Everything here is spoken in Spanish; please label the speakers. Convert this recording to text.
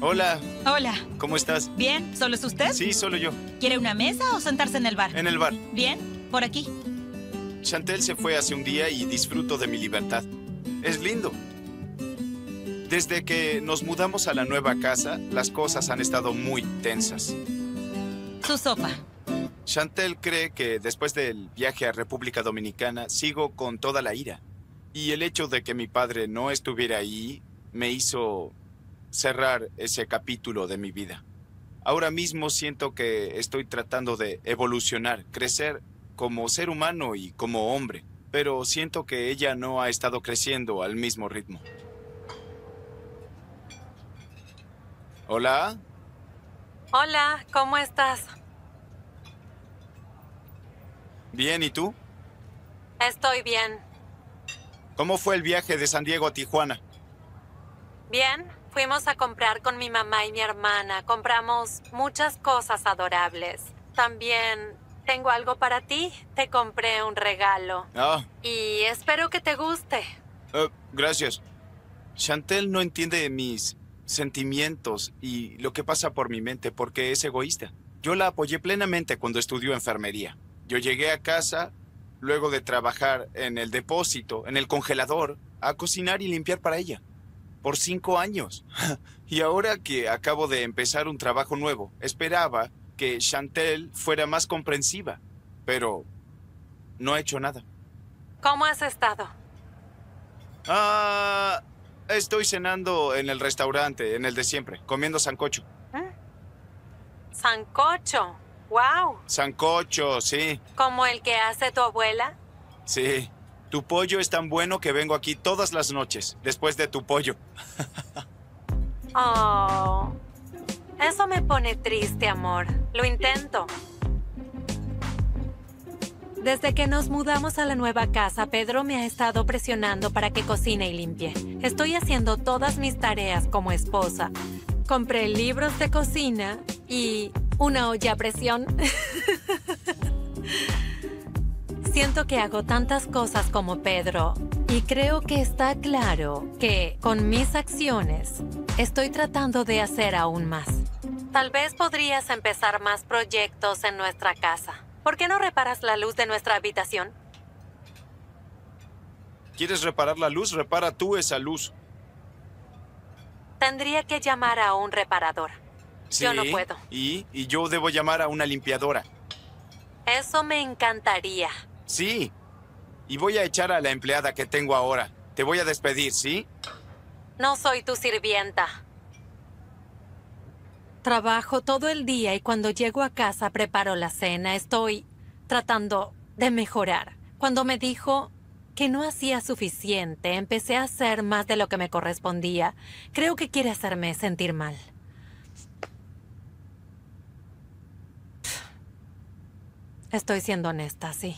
Speaker 1: Hola,
Speaker 2: Hola.
Speaker 1: ¿cómo estás?
Speaker 2: ¿Bien? ¿Solo es usted?
Speaker 1: Sí, solo yo.
Speaker 2: ¿Quiere una mesa o sentarse en el bar?
Speaker 1: En el bar.
Speaker 2: Bien, por aquí.
Speaker 1: Chantel se fue hace un día y disfruto de mi libertad. Es lindo. Desde que nos mudamos a la nueva casa, las cosas han estado muy tensas.
Speaker 2: Su sopa.
Speaker 1: Chantel cree que después del viaje a República Dominicana sigo con toda la ira. Y el hecho de que mi padre no estuviera ahí me hizo cerrar ese capítulo de mi vida. Ahora mismo siento que estoy tratando de evolucionar, crecer como ser humano y como hombre, pero siento que ella no ha estado creciendo al mismo ritmo. Hola,
Speaker 3: Hola, ¿cómo estás?
Speaker 1: bien, ¿y tú?
Speaker 3: Estoy bien.
Speaker 1: ¿Cómo fue el viaje de San Diego a Tijuana?
Speaker 3: Bien, fuimos a comprar con mi mamá y mi hermana. Compramos muchas cosas adorables. También tengo algo para ti. Te compré un regalo.
Speaker 1: Ah,
Speaker 3: Y espero que te guste.
Speaker 1: Eh, gracias. Chantel no entiende mis sentimientos y lo que pasa por mi mente porque es egoísta. Yo la apoyé plenamente cuando estudió enfermería. Yo llegué a casa, luego de trabajar en el depósito, en el congelador, a cocinar y limpiar para ella. Por cinco años. y ahora que acabo de empezar un trabajo nuevo, esperaba que Chantel fuera más comprensiva. Pero no ha hecho nada.
Speaker 3: ¿Cómo has estado?
Speaker 1: Ah, estoy cenando en el restaurante, en el de siempre, comiendo sancocho.
Speaker 3: Sancocho. ¡Wow!
Speaker 1: Sancocho, sí,
Speaker 3: ¿Como el que hace tu abuela?
Speaker 1: sí. Tu pollo es tan bueno que vengo aquí todas las noches, después de tu pollo.
Speaker 3: Oh. Eso me pone triste, amor. Lo intento. Desde que nos mudamos a la nueva casa, Pedro me ha estado presionando para que cocine y limpie. Estoy haciendo todas mis tareas como esposa. Compré libros de cocina y una olla a presión. Siento que hago tantas cosas como Pedro y creo que está claro que con mis acciones estoy tratando de hacer aún más. Tal vez podrías empezar más proyectos en nuestra casa. ¿Por qué no reparas la luz de nuestra habitación?
Speaker 1: ¿Quieres reparar la luz? Repara tú esa luz.
Speaker 3: Tendría que llamar a un reparador. Yo no
Speaker 1: Sí,
Speaker 3: puedo.
Speaker 1: Y, y yo debo llamar a una limpiadora.
Speaker 3: Eso me encantaría.
Speaker 1: Sí. Y voy a echar a la empleada que tengo ahora. Te voy a despedir, ¿sí?
Speaker 3: No soy tu sirvienta. Trabajo todo el día y cuando llego a casa preparo la cena. Estoy tratando de mejorar. Cuando me dijo que no hacía suficiente, empecé a hacer más de lo que me correspondía. Creo que quiere hacerme sentir mal. Estoy siendo honesta, sí.